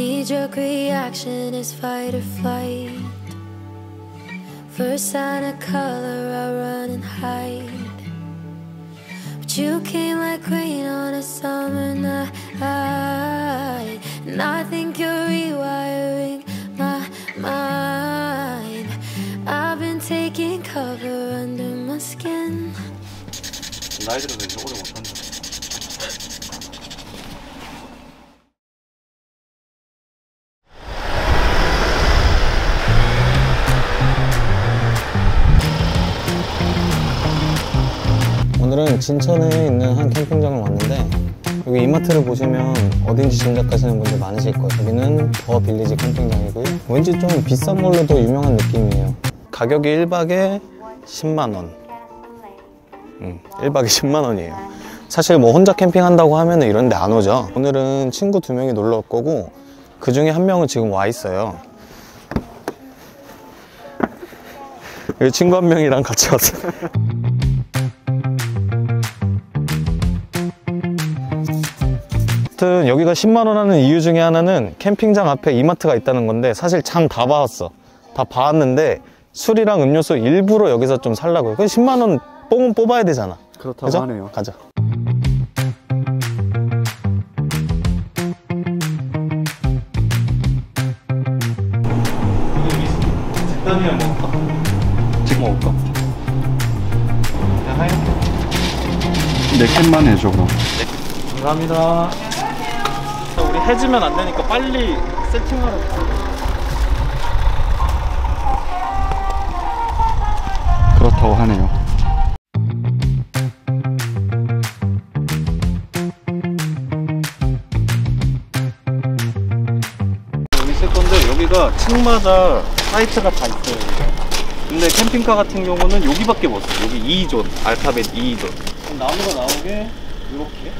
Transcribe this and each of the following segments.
Knee jerk reaction is fight or flight. First sign of color, I run and hide. But you came like rain on a summer night. And I think you're rewiring my mind. I've been taking cover under my skin. 오늘은 진천에 있는 한 캠핑장을 왔는데 여기 이마트를 보시면 어딘지 짐작하시는 분들 많으실 거예요. 여기는 더 빌리지 캠핑장이고요. 왠지 좀 비싼 걸로도 유명한 느낌이에요. 가격이 1박에 10만원. 음, 1박에 10만원이에요. 사실 뭐 혼자 캠핑한다고 하면 이런 데 안 오죠. 오늘은 친구 두 명이 놀러 올 거고 그 중에 한 명은 지금 와 있어요. 여기 친구 한 명이랑 같이 왔어요 아무튼 여기가 10만원 하는 이유 중에 하나는 캠핑장 앞에 이마트가 있다는 건데 사실 장다 봐왔어 다 봐왔는데 술이랑 음료수 일부러 여기서 좀 살라고요 그 10만원 뽕은 뽑아야 되잖아 그렇다고 그죠? 하네요. 가자 식단이야 먹을까? 지금 먹을까? 하얀 네 캔만 해줘 그럼. 감사합니다. 해지면 안 되니까 빨리 세팅하러. 그렇다고 하네요. 여기 있을 건데 여기가 층마다 사이트가 다 있어요. 근데 캠핑카 같은 경우는 여기밖에 못 써. 여기 E존, 알파벳 E존. 나무가 나오게 이렇게.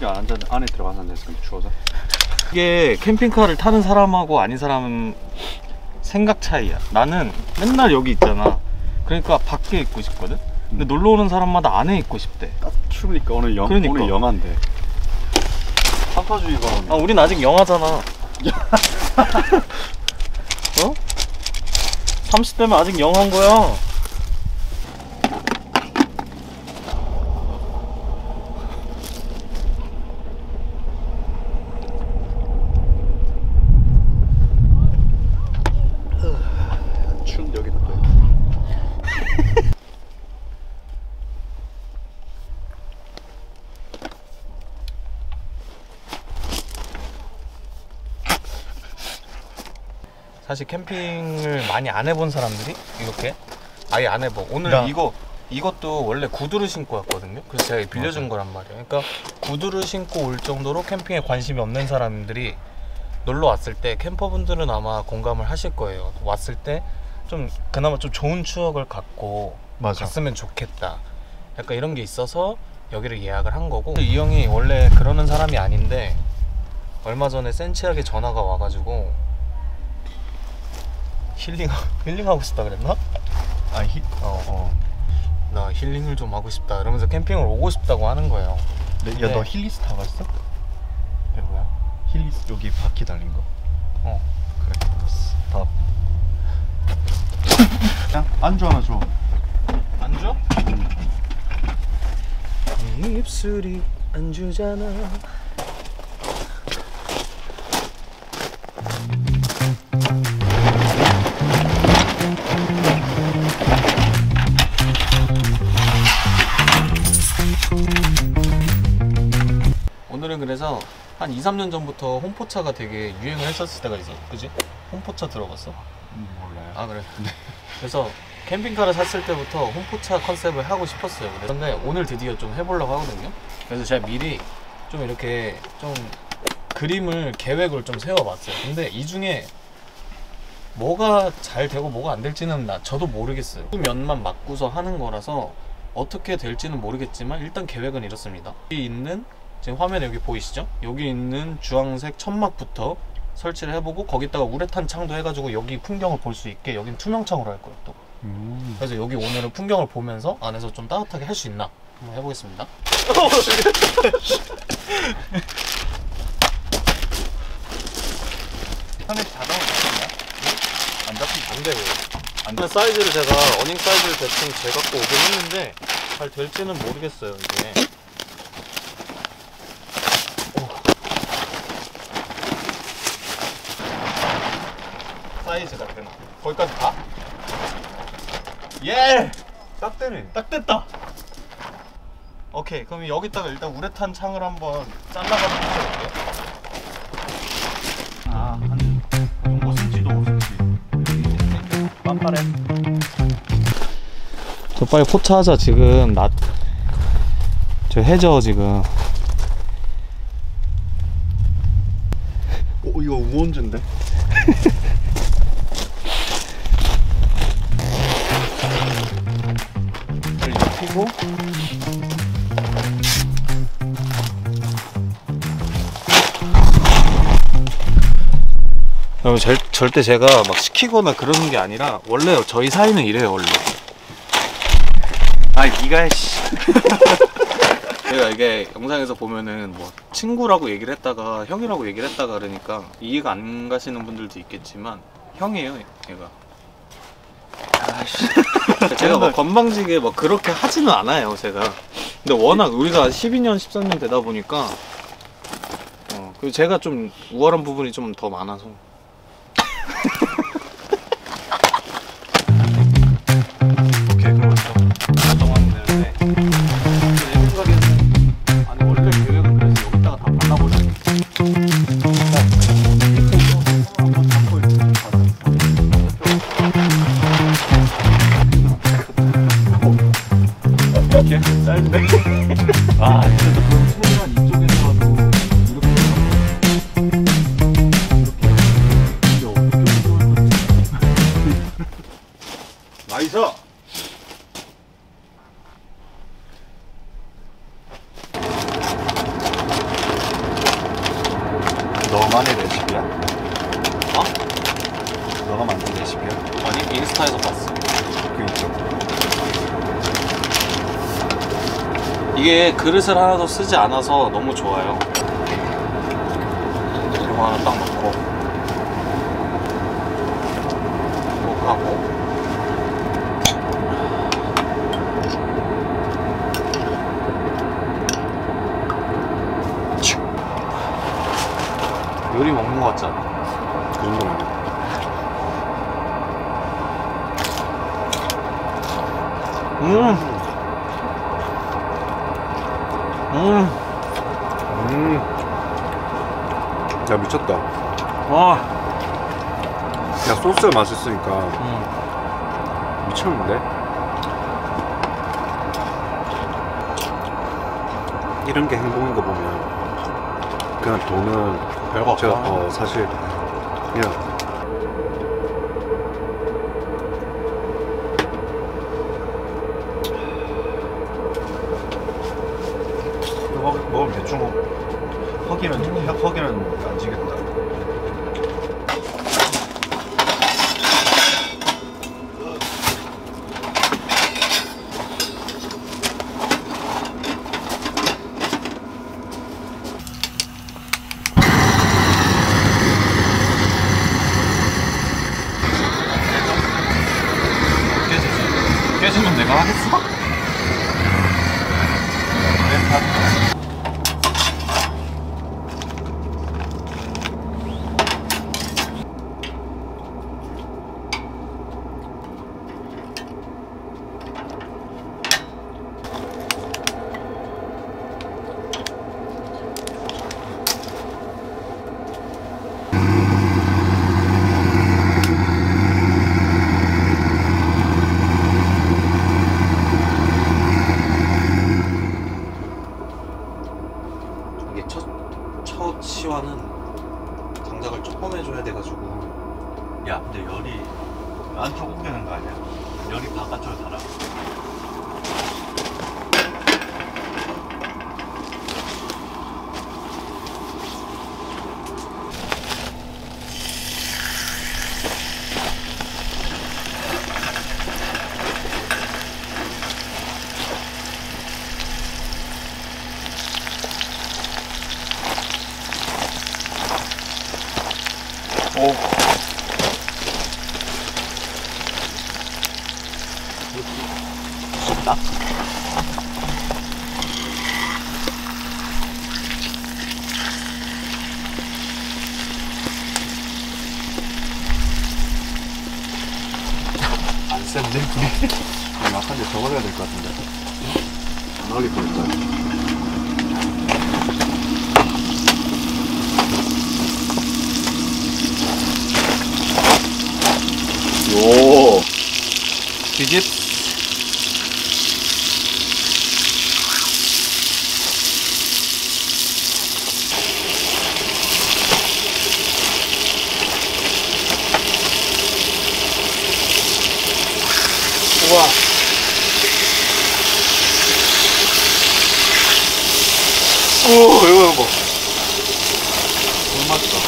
여기 안 앉아 안에 들어가서 지금 추워서. 이게 캠핑카를 타는 사람하고 아닌 사람은 생각 차이야. 나는 맨날 여기 있잖아. 그러니까 밖에 있고 싶거든. 근데 놀러 오는 사람마다 안에 있고 싶대. 딱 추우니까 오늘 영 그러니까. 오늘 영한데. 한파주의가 오네. 아, 우린 아직 영하잖아. 어? 30대면 아직 영한 거야. 추운 여기다 또. 사실 캠핑을 많이 안 해본 사람들이 이렇게 아예 안 해보고 오늘 야. 이거 이것도 원래 구두를 신고 왔거든요. 그래서 제가 빌려준 거란 말이에요. 그러니까 구두를 신고 올 정도로 캠핑에 관심이 없는 사람들이 놀러 왔을 때 캠퍼분들은 아마 공감을 하실 거예요. 왔을 때 좀 그나마 좀 좋은 추억을 갖고 맞아. 갔으면 좋겠다. 약간 이런 게 있어서 여기를 예약을 한 거고 이 형이 원래 그러는 사람이 아닌데 얼마 전에 센치하게 전화가 와가지고 힐링 힐링하고 싶다 그랬나? 아 히. 어. 어. 나 힐링을 좀 하고 싶다 이러면서 캠핑을 오고 싶다고 하는 거예요. 네, 야 너 네. 힐리스 타봤어? 그게 뭐야? 힐리스 여기 바퀴 달린 거. 어. 그래. 다. 그냥 안주 하나 줘. 안주? 네 입술이 안주잖아. 한 2, 3년 전부터 홈포차가 되게 유행을 했었을 때가 있어. 그지? 홈포차 들어봤어? 음, 몰라요. 아 그래. 그래서 캠핑카를 샀을 때부터 홈포차 컨셉을 하고 싶었어요. 그런데 오늘 드디어 좀 해보려고 하거든요. 그래서 제가 미리 좀 이렇게 좀 그림을 계획을 좀 세워봤어요. 근데 이 중에 뭐가 잘 되고 뭐가 안 될지는 나 저도 모르겠어요. 면만 맞고서 하는 거라서 어떻게 될지는 모르겠지만 일단 계획은 이렇습니다. 여기 있는 지금 화면에 여기 보이시죠? 여기 있는 주황색 천막부터 설치를 해보고 거기다가 우레탄 창도 해가지고 여기 풍경을 볼 수 있게 여긴 투명 창으로 할 거예요 또. 음. 그래서 여기 오늘은 풍경을 보면서 안에서 좀 따뜻하게 할 수 있나 한번 해보겠습니다. 편에 자동으로 잡히나요? 안 잡히죠? 안 되고요. 안 돼. 사이즈를 제가 어닝 사이즈를 대충 재갖고 오긴 했는데 잘 될지는 모르겠어요 이게. 사이즈가 되나? 거기까지 가? 예! 딱 되네. 딱 됐다. 오케이 그럼 여기다가 일단 우레탄 창을 한번 잘라가지고 붙여볼게요. 아, 한 5cm도 5cm. 빤빠레. 저 빨리 포차하자 지금 낮. 저 해져 지금. 오, 이거 우원주인데? 절, 절대 제가 막 시키거나 그러는 게 아니라 원래 저희 사이는 이래요 원래. 아, 니가 씨. 제가 이게 영상에서 보면은 뭐 친구라고 얘기를 했다가 형이라고 얘기를 했다가 그러니까 이해가 안 가시는 분들도 있겠지만 형이에요 얘가. 아씨. 제가 막 건방지게 막 그렇게 하지는 않아요, 제가. 근데 워낙 우리가 12년, 13년 되다 보니까, 어, 그리고 제가 좀 우월한 부분이 좀 더 많아서. 그릇을 하나도 쓰지 않아서 너무 좋아요. 이거 하나 딱 넣고 이거 하고 요리 먹는 거 같지 않아? 그 정도면. 음, 음, 음. 야, 미쳤다. 와, 야, 소스가 맛있으니까 음. 미쳤는데? 이런 게 행복인 거 보면 그냥 돈은 별거 제가 없다. 어, 사실 그냥 이거 먹- 먹으면 대충 허기는 허기는 안 지겠다. 깨지지. 깨지면 내가 하겠어? 이게 첫, 첫 시화는 장작을 조금 해줘야 돼가지고 야, 근데 열이 안쪽 옮기는 거 아니야? 열이 바깥쪽으로 달아. 오. 안 센데 불이? 약한데 적어야 될 것 같은데. 안 올릴 뻔했다. 요. 뒤집. 우와. 오, 이거 이거. 너무 맛있다.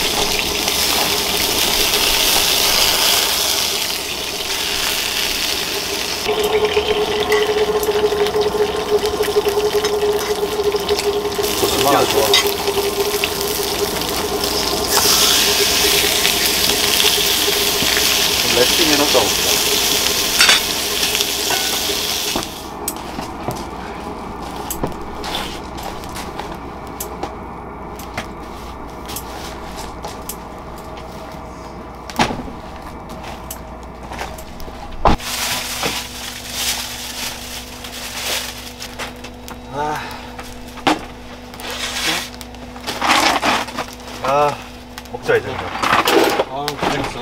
얼마나 좋아. 해놨다 봅 아, 먹자 이제. 아 고생했어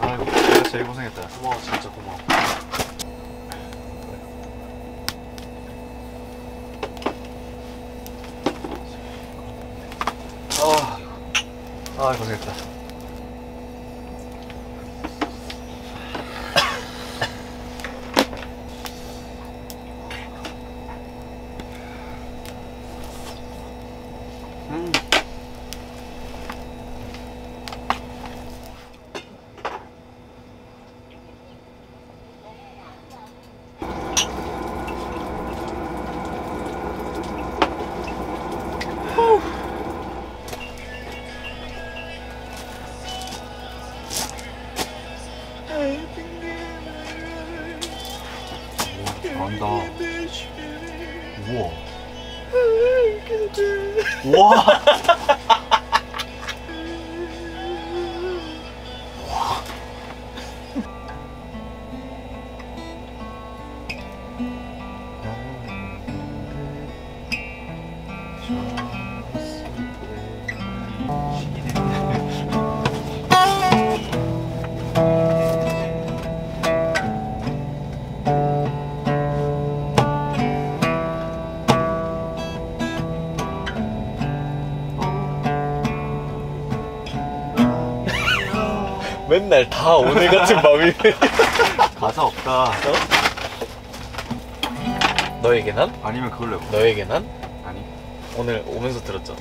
아이고, 내가 제일 고생했다. 고마워 진짜 고마워 아, 아 고생했다. 잘한다. 우와. 우와. 맨날 다 오늘 같은 밤이 가사 없다. 너에게 난? 아니면 그걸로 해봐. 너에게 난? 아니. 오늘 오면서 들었잖아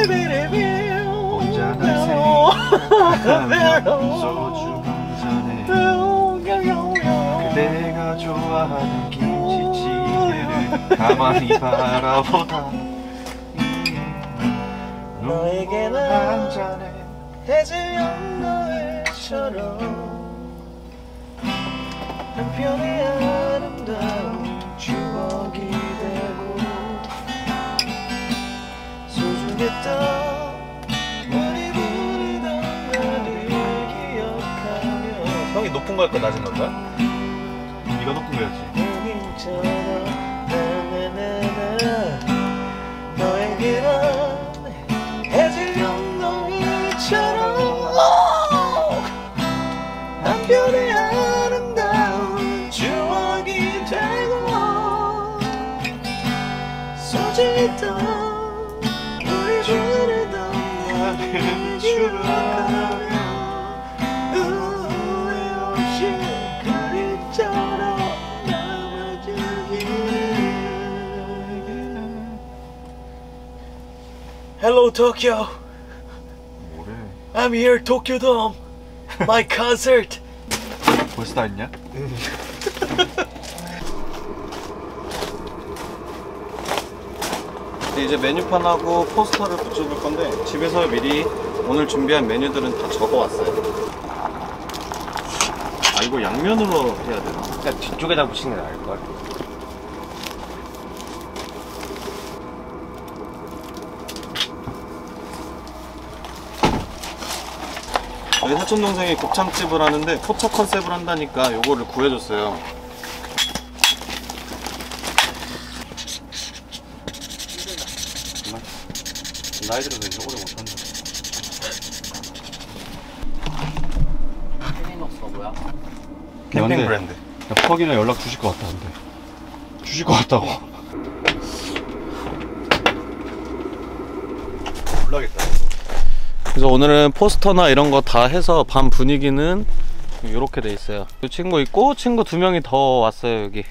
그 혼자 날 생각하며 소주 가만히 바라보다. 너에게 눈물 한 잔에 해질녘 너의처럼 한편의 아름다운 추억이 되고 소중했던 형이 높은 거 할까 낮은 거 할까? 네가 높은 거였지 Tokyo 뭐래 I'm here Tokyo Dome my concert 벌써 다 했냐? 이제 메뉴판하고 포스터를 붙여줄 건데 집에서 미리 오늘 준비한 메뉴들은 다 적어왔어요. 아 이거 양면으로 해야 되나? 그냥 뒤쪽에다 붙이는 게 나을 걸 저희 사촌 동생이 곱창집을 하는데 포차 컨셉을 한다니까 요거를 구해줬어요. 나이 들어서 이제 오래 못한다. 뭐야? 캠핑 브랜드. 야, 퍽이나 연락 주실 것 같다는데. 주실 것 같다고. 몰라겠다. 그래서 오늘은 포스터나 이런 거 다 해서 밤 분위기는 이렇게 돼 있어요. 이 친구 있고 친구 두 명이 더 왔어요 여기.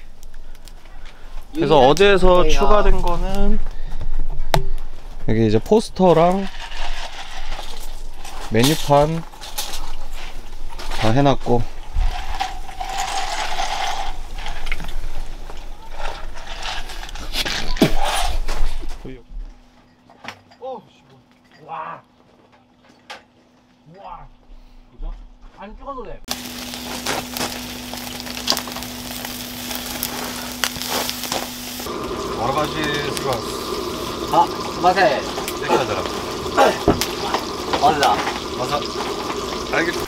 그래서 어제에서 추가된 거는 여기 이제 포스터랑 메뉴판 다 해놨고 안 찍어도 돼 여러 가지 수가 아, 맛에 땡기하더라. 맞아 맞아. 알겠어.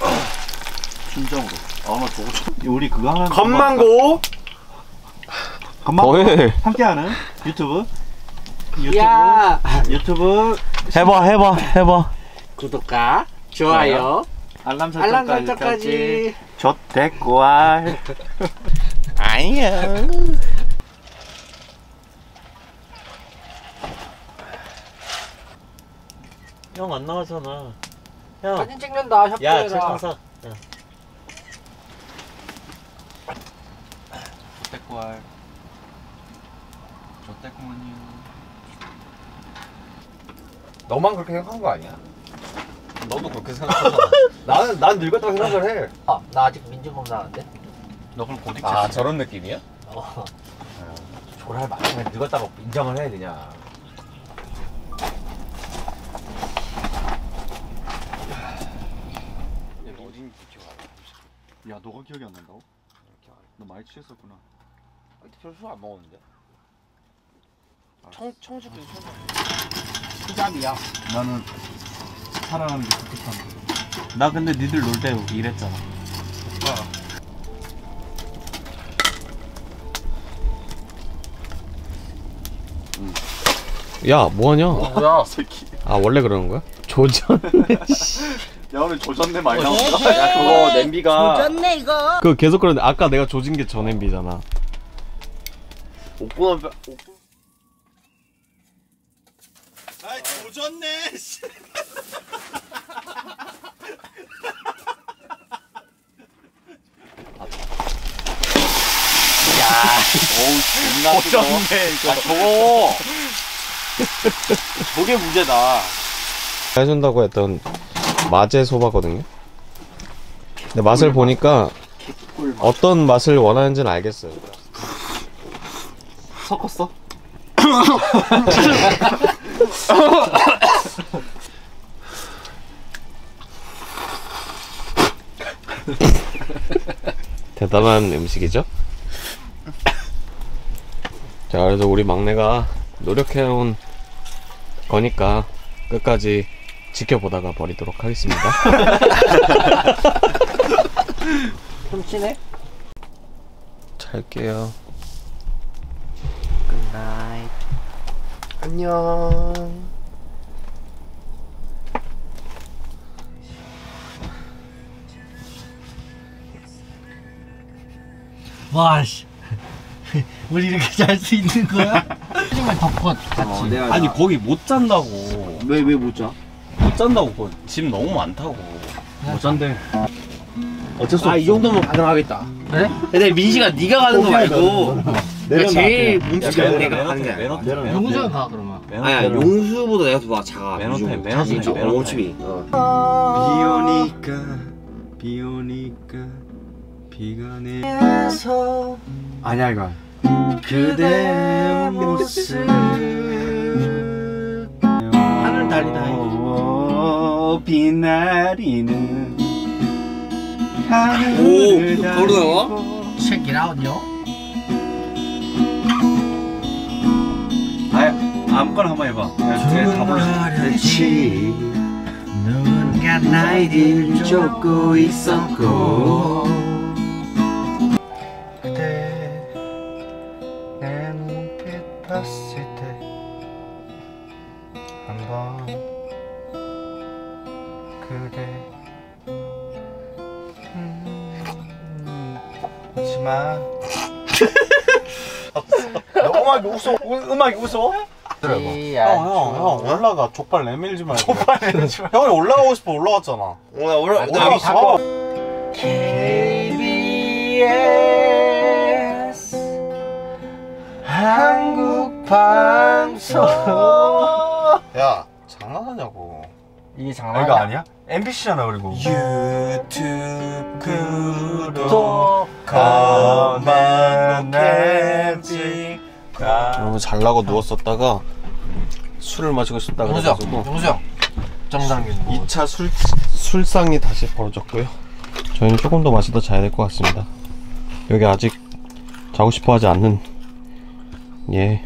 진정으로. 아, 나 저거 참. 우리 그거 하나. 건망고 건망고. 뭐해 함께하는 유튜브. 유튜브. 야 유튜브 해봐 해봐 해봐 구독과 좋아요 알람 알람 설정까지. 설정까지 좋대꾸알. 아니야 형 안 나가잖아 형 사진 찍는다 야, 협조해라 책상 사. 좋대꾸알. 좋대꾸만요. 너만 그렇게 생각한 거 아니야? 너도 그렇게 생각하잖아. 나는 난 늙었다고 생각을 해. 아, 나 아직 민증검사 하는데? 너 그럼 곧아 저런 느낌이야? 어. 조랄 맞으면 늙었다고 인정을 해 그냥. 어딘 기억 야, 너가 기억이 안 난다고? 너 많이 취했었구나. 별수 안 먹었는데. 청, 청주긴 청주 수잡이야 나는 살아가는 게 좋겠다. 나 근데 니들 놀 때 이랬잖아. 야, 뭐하냐? 뭐야, 새끼. 아, 원래 그러는 거야? 조전. 야, 오늘 조전내 많이 나온다. 야, 그거 냄비가. 그 계속 그러는데 아까 내가 조진 게전 MB잖아. 옥분한 뼈. 아, 조졌네. 어우, 존나 조졌네 이거. 아, 저거. 저게 문제다. 해준다고 했던 마제 소바거든요. 근데 맛을 보니까 어떤 맛을 원하는지는 알겠어요. 섞었어? 대단한 음식이죠? 자, 그래서 우리 막내가 노력해온 거니까 끝까지 지켜보다가 버리도록 하겠습니다. 좀 친해? 잘게요. good night 안녕 와 씨 우리 이렇게 잘 수 있는 거야? 하지만 덮고 같이 아니 거기 못 잔다고. 왜 왜 못 자? 못 잔다고. 거기 짐 너무 많다고. 못 잔대. 어쩔 수아이 정도면 가능하겠다. 그래? 근데 민식아 네가 가는 거 말고 내가 제일 몸치가 내가 가는 게. 아니야 용서 가 그러면. 아야 용수보다 내가 더 작아 매너 타임, 매너 자신 타임, 좀 매너 어차피 비 오니까, 비 오니까, 비가 내서. 아니야 이거. 그대 모습. 하늘 달리다. 오, 빛나리는 오, 이거 바로 나와? Check it out, yo. 아, 아무거나 한번 해봐. 내가 다 불렀지. 누군가 나이를 쫓고. 있었고 그대 음, 하지마 음악이 웃어. 음악이 웃어? 형형 올라가. 족발 내밀지 말고. 족발 내밀지 말고. 형이 올라가고 싶어. 올라갔잖아. 오나 올라 올라가 KBS 한국 방송. 야 장난하냐고. 이게 장난 이거 아니야? MBC잖아 그리고. 유튜브 구독하면 되지 너무 잘나고 누웠었다가 술을 마시고 싶다 그래가지고 용수 형. 정상균. 2차 술, 술상이 다시 벌어졌고요. 저희는 조금 더 마시다 자야 될 것 같습니다. 여기 아직 자고 싶어 하지 않는 예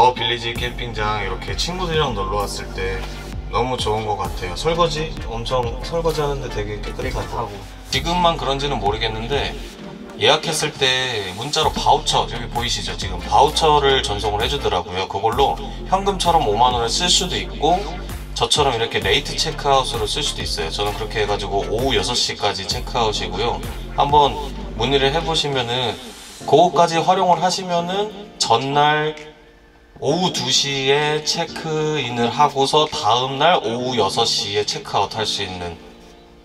더 빌리지 캠핑장 이렇게 친구들이랑 놀러 왔을 때 너무 좋은 것 같아요. 설거지 엄청 설거지 하는데 되게 깨끗하고 지금만 그런지는 모르겠는데 예약했을 때 문자로 바우처 여기 보이시죠? 지금 바우처를 전송을 해주더라고요. 그걸로 현금처럼 5만 원을 쓸 수도 있고 저처럼 이렇게 late checkout으로 쓸 수도 있어요. 저는 그렇게 해가지고 오후 6시까지 체크아웃이고요. 한번 문의를 해보시면은 그거까지 활용을 하시면은 전날 오후 2시에 체크인을 하고서 다음날 오후 6시에 체크아웃 할 수 있는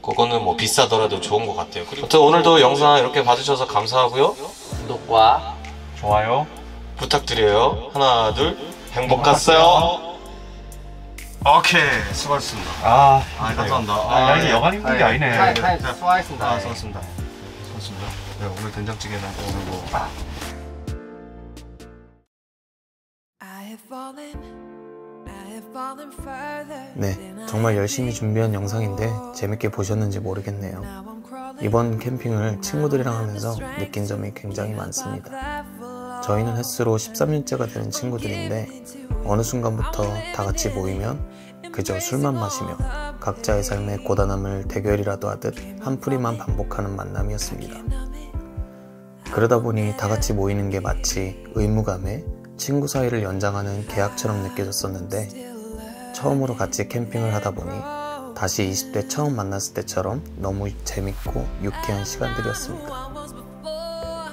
그거는 뭐 비싸더라도 좋은 것 같아요. 아무튼 오늘도 영상 이렇게 봐주셔서 감사하고요. 구독과 좋아요 부탁드려요. 하나, 둘, 행복했어요. 오케이, 수고하셨습니다. 아, 아, 감사합니다. 아, 야, 이게 여간 힘든 게 아니네 하이, 하이, 수고하셨습니다. 아, 수고하셨습니다. 수고하셨습니다. 네, 오늘 된장찌개는 오늘 뭐 네, 정말 열심히 준비한 영상인데 재밌게 보셨는지 모르겠네요. 이번 캠핑을 친구들이랑 하면서 느낀 점이 굉장히 많습니다. 저희는 횟수로 13년째가 되는 친구들인데 어느 순간부터 다 같이 모이면 그저 술만 마시며 각자의 삶의 고단함을 대결이라도 하듯 한풀이만 반복하는 만남이었습니다. 그러다 보니 다 같이 모이는 게 마치 의무감에 친구 사이를 연장하는 계약처럼 느껴졌었는데 처음으로 같이 캠핑을 하다 보니 다시 20대 처음 만났을 때처럼 너무 재밌고 유쾌한 시간들이었습니다.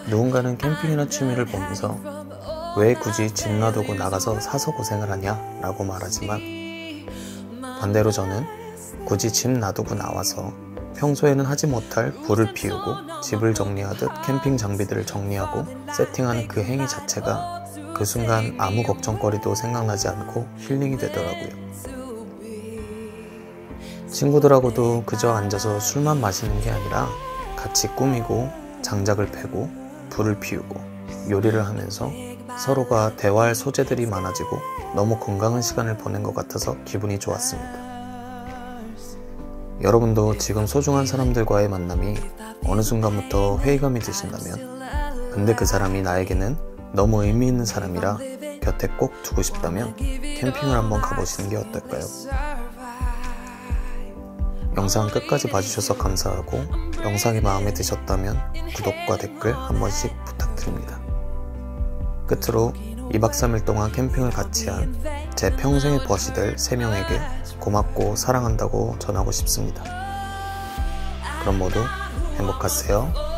누군가는 캠핑이나 취미를 보면서 왜 굳이 집 놔두고 나가서 사서 고생을 하냐 라고 말하지만 반대로 저는 굳이 집 놔두고 나와서 평소에는 하지 못할 불을 피우고 집을 정리하듯 캠핑 장비들을 정리하고 세팅하는 그 행위 자체가 그 순간 아무 걱정거리도 생각나지 않고 힐링이 되더라고요. 친구들하고도 그저 앉아서 술만 마시는 게 아니라 같이 꾸미고 장작을 패고 불을 피우고 요리를 하면서 서로가 대화할 소재들이 많아지고 너무 건강한 시간을 보낸 것 같아서 기분이 좋았습니다. 여러분도 지금 소중한 사람들과의 만남이 어느 순간부터 회의감이 드신다면 근데 그 사람이 나에게는 너무 의미 있는 사람이라 곁에 꼭 두고 싶다면 캠핑을 한번 가보시는 게 어떨까요? 영상 끝까지 봐주셔서 감사하고 영상이 마음에 드셨다면 구독과 댓글 한 번씩 부탁드립니다. 끝으로 2박 3일 동안 캠핑을 같이 한 제 평생의 버시들 3명에게 고맙고 사랑한다고 전하고 싶습니다. 그럼 모두 행복하세요.